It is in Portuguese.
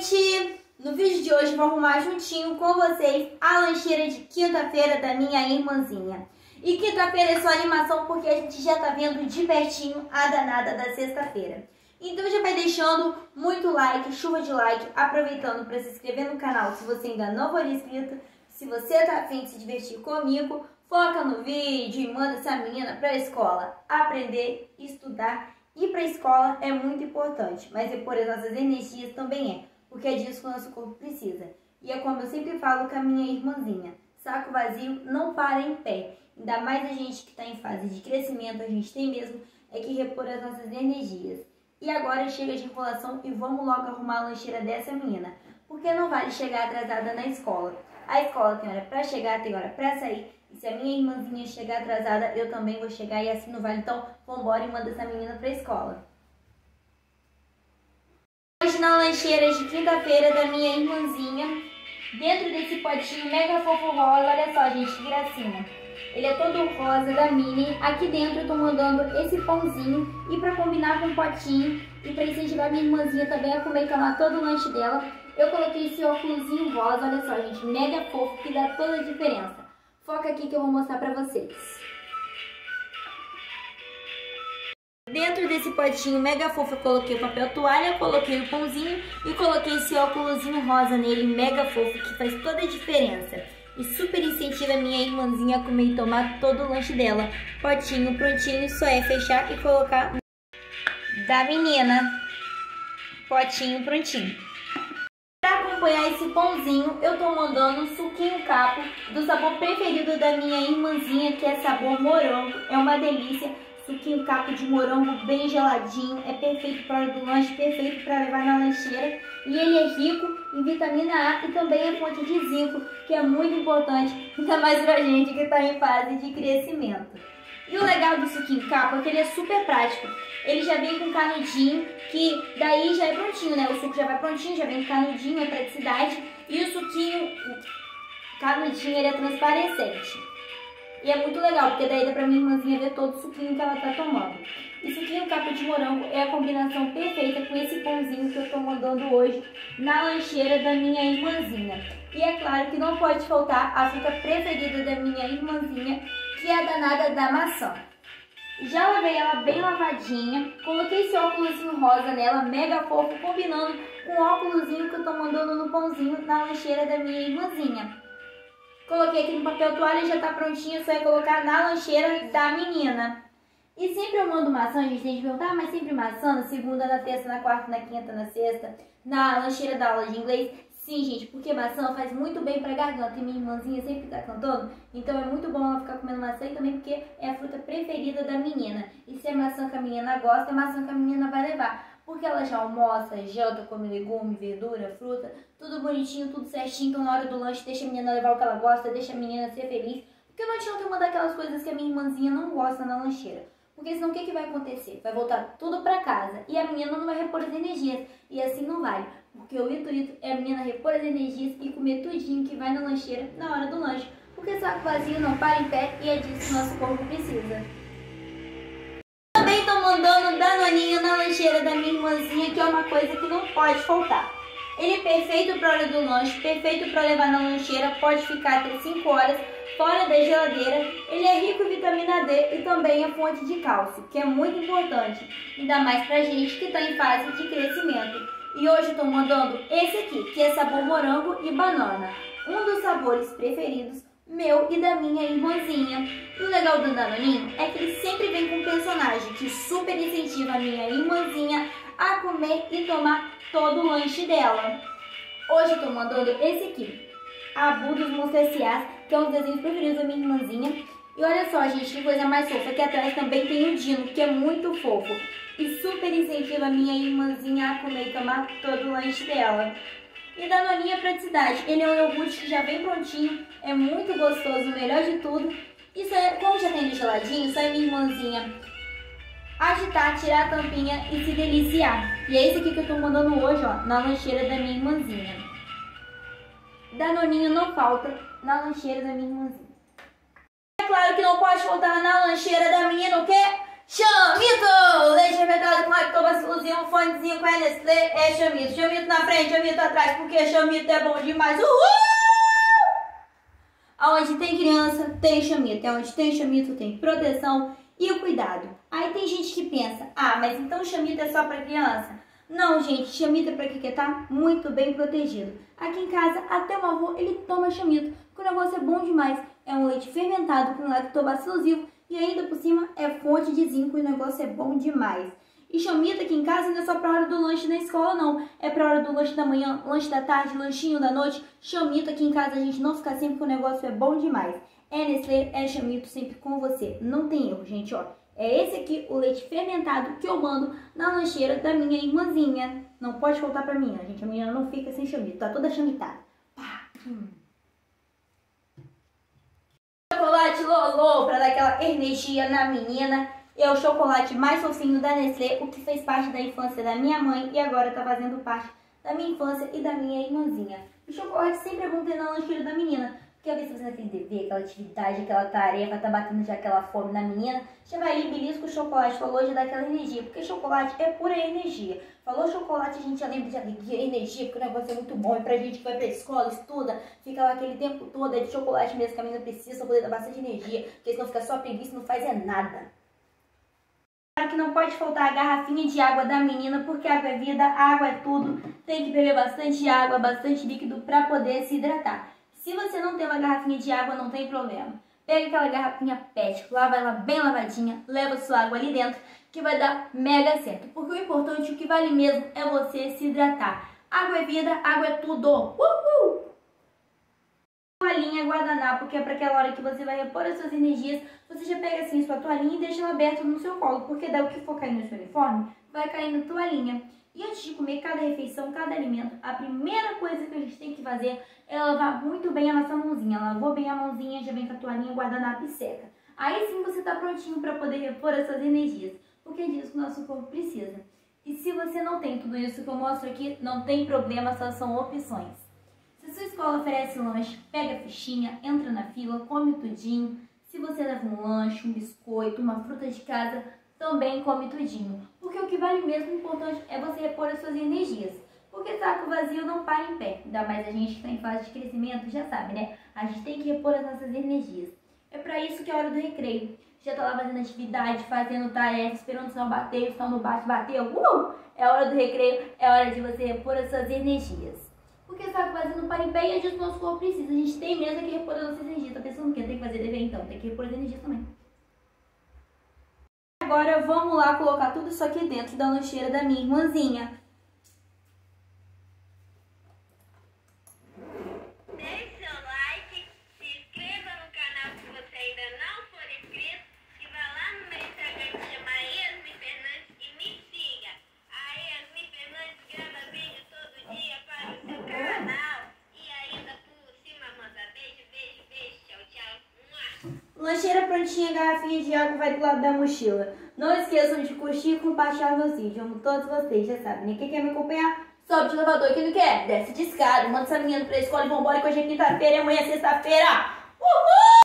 gente! No vídeo de hoje vou arrumar juntinho com vocês a lancheira de quinta-feira da minha irmãzinha. E quinta-feira é só animação porque a gente já tá vendo de pertinho a danada da sexta-feira. Então já vai deixando muito like, chuva de like, aproveitando para se inscrever no canal se você ainda não for inscrito. Se você tá afim de se divertir comigo, foca no vídeo e manda essa menina pra escola aprender, estudar. Ir pra escola é muito importante, mas repor as nossas energias também é porque é disso que o nosso corpo precisa. E é como eu sempre falo com a minha irmãzinha, saco vazio não para em pé. Ainda mais a gente que está em fase de crescimento, a gente tem mesmo é que repor as nossas energias. E agora chega de enrolação e vamos logo arrumar a lancheira dessa menina, porque não vale chegar atrasada na escola. A escola tem hora para chegar, tem hora para sair. E se a minha irmãzinha chegar atrasada, eu também vou chegar e assim não vale. Então, vambora e manda essa menina para a escola hoje na lancheira de quinta-feira da minha irmãzinha, dentro desse potinho mega fofo rosa, olha só, gente, que gracinha. Ele é todo rosa da Mini. Aqui dentro eu tô mandando esse pãozinho e pra combinar com o potinho e pra incentivar minha irmãzinha também a comer e tomar todo o lanche dela, eu coloquei esse óculosinho rosa, olha só, gente, mega fofo, que dá toda a diferença. Foca aqui que eu vou mostrar pra vocês. Dentro desse potinho mega fofo eu coloquei o papel toalha, coloquei o pãozinho e coloquei esse óculosinho rosa nele, mega fofo, que faz toda a diferença. E super incentiva a minha irmãzinha a comer e tomar todo o lanche dela. Potinho prontinho, só é fechar e colocar da menina. Potinho prontinho. Para acompanhar esse pãozinho, eu tô mandando um suquinho capo do sabor preferido da minha irmãzinha, que é sabor morango. É uma delícia suquinho capo de morango bem geladinho, é perfeito para hora do lanche, perfeito para levar na lancheira e ele é rico em vitamina A e também é fonte de zinco, que é muito importante, ainda mais pra gente que está em fase de crescimento. E o legal do suquinho capo é que ele é super prático. Ele já vem com canudinho, que daí já é prontinho, né? O suco já vai prontinho, já vem com canudinho, é praticidade. E o suquinho, o canudinho, ele é transparente. E é muito legal, porque daí dá pra minha irmãzinha ver todo o suquinho que ela tá tomando. E suquinho capa de morango é a combinação perfeita com esse pãozinho que eu tô mandando hoje na lancheira da minha irmãzinha. E é claro que não pode faltar a fruta preferida da minha irmãzinha, que é a danada da maçã. Já lavei ela bem lavadinha, coloquei esse óculosinho rosa nela, mega fofo, combinando com o óculosinho que eu tô mandando no pãozinho na lancheira da minha irmãzinha. Coloquei aqui no papel toalha e já tá prontinho, só é colocar na lancheira da menina. E sempre eu mando maçã, a gente tem que perguntar, ah, mas sempre maçã, na segunda, na terça, na quarta, na quinta, na sexta, na lancheira da aula de inglês. Sim, gente, porque maçã faz muito bem pra garganta e minha irmãzinha sempre tá cantando, então é muito bom ela ficar comendo maçã e também porque é a fruta preferida da menina. E se é maçã que a menina gosta, é maçã que a menina vai levar porque ela já almoça, janta, come legume, verdura, fruta, tudo bonitinho, tudo certinho. Então, na hora do lanche, deixa a menina levar o que ela gosta, deixa a menina ser feliz. Porque não adianta uma daquelas coisas que a minha irmãzinha não gosta na lancheira. Porque senão o que, que vai acontecer? Vai voltar tudo pra casa e a menina não vai repor as energias. E assim não vale. Porque o intuito é a menina repor as energias e comer tudinho que vai na lancheira na hora do lanche. Porque saco vazio não para em pé e é disso que nosso corpo precisa mandando danoninho na lancheira da minha é uma coisa que não pode faltar. Ele é perfeito para hora do lanche, perfeito para levar na lancheira, pode ficar até 5 horas fora da geladeira. Ele é rico em vitamina D e também é fonte de cálcio, que é muito importante, ainda mais para gente que está em fase de crescimento. E hoje estou mandando esse aqui, que é sabor morango e banana, um dos sabores preferidos meu e da minha irmãzinha. E o legal do Danoninho é que ele sempre vem com um personagem que super incentiva a minha irmãzinha a comer e tomar todo o lanche dela. Hoje eu tô mandando esse aqui, a Bu dos Monstros que é um dos desenhos preferidos da minha irmãzinha. E olha só, gente, que coisa mais fofa. Aqui atrás também tem o Dino, que é muito fofo. E super incentiva a minha irmãzinha a comer e tomar todo o lanche dela. E Danoninha é praticidade. Ele é um iogurte que já vem prontinho, é muito gostoso, o melhor de tudo. E é, como já tem ele geladinho, só é minha irmãzinha agitar, tirar a tampinha e se deliciar. E é esse aqui que eu tô mandando hoje, ó, na lancheira da minha irmãzinha. Danoninho não falta na lancheira da minha irmãzinha. É claro que não pode faltar na lancheira da menina o quê? Chamito! Leite fermentado com lactobacillus e um fonezinho com a é chamito. Chamito na frente, chamito atrás, porque chamito é bom demais. Uhul! Aonde tem criança, tem chamito. É onde tem chamito, tem proteção e o cuidado. Aí tem gente que pensa, ah, mas então chamito é só para criança? Não, gente, chamito é para quem quer tá muito bem protegido. Aqui em casa, até o avô, ele toma chamito, porque o negócio é bom demais. É um leite fermentado com lactobacillus e ainda por cima é fonte de zinco e o negócio é bom demais. E chamito aqui em casa não é só pra hora do lanche na escola, não. É pra hora do lanche da manhã, lanche da tarde, lanchinho da noite. Chamito aqui em casa a gente não fica sempre porque o negócio é bom demais. É Nestlé, é chamito sempre com você. Não tem erro, gente, ó. É esse aqui o leite fermentado que eu mando na lancheira da minha irmãzinha. Não pode faltar pra mim, gente. A menina não fica sem chamito, tá toda chamitada. Pá. Hum. Chocolate Lolo pra dar aquela energia na menina. É o chocolate mais fofinho da Nestlé, o que fez parte da infância da minha mãe e agora tá fazendo parte da minha infância e da minha irmãzinha. O chocolate sempre é bom ter na lancheira da menina, porque às vezes você tem dever, aquela atividade, aquela tarefa, tá batendo já aquela fome na menina, já vai ali, belisca o chocolate, falou, já dá aquela energia, porque chocolate é pura energia. Falou chocolate, a gente já lembra de alegria, energia, porque o negócio é muito bom, e pra gente que vai pra escola, estuda, fica lá aquele tempo todo, é de chocolate mesmo que a menina precisa poder dar bastante energia, porque senão fica só preguiça e não faz é nada. Claro que não pode faltar a garrafinha de água da menina, porque água é vida, água é tudo, tem que beber bastante água, bastante líquido pra poder se hidratar. Se você não tem uma garrafinha de água, não tem problema. Pega aquela garrafinha PET, lava ela bem lavadinha, leva sua água ali dentro, que vai dar mega certo. Porque o importante, o que vale mesmo, é você se hidratar. Água é vida, água é tudo. Uhul! Toalhinha guardanapo, que é para aquela hora que você vai repor as suas energias, você já pega assim sua toalhinha e deixa ela aberta no seu colo, porque daí o que for cair no seu uniforme, vai cair na toalhinha. E antes de comer cada refeição, cada alimento, a primeira coisa que a gente tem que fazer é lavar muito bem a nossa mãozinha. Lavou bem a mãozinha, já vem com a toalhinha guardanapo e seca. Aí sim você está prontinho para poder repor as suas energias, porque é disso que o nosso corpo precisa. E se você não tem tudo isso que eu mostro aqui, não tem problema, só são opções. Se sua escola oferece lanche, pega a fichinha, entra na fila, come tudinho. Se você leva um lanche, um biscoito, uma fruta de casa, também come tudinho. Porque o que vale mesmo importante é você repor as suas energias. Porque saco vazio não para em pé. Ainda mais a gente que está em fase de crescimento, já sabe, né? A gente tem que repor as nossas energias. É para isso que é a hora do recreio. Já tá lá fazendo atividade, fazendo tarefa, esperando o sinal bater, o sinal não bate, bateu. Uh! É hora do recreio, é hora de você repor as suas energias. Porque saco vazio não para em pé e é disso que o nosso corpo precisa. A gente tem mesmo que repor as nossas energias. Tá pensando o quê? Tem que fazer dever então? Tem que repor as energias também agora vamos lá colocar tudo isso aqui dentro da lancheira da minha irmãzinha. Lancheira prontinha, garrafinha de água vai do lado da mochila. Não esqueçam de curtir e compartilhar meus vídeos. Amo todos vocês, já sabem. Quem quer me acompanhar, sobe de elevador. Quem não quer, desce de escada. Manda essa menina pra escola e vambora com a gente quinta-feira e amanhã é sexta-feira. Uhul!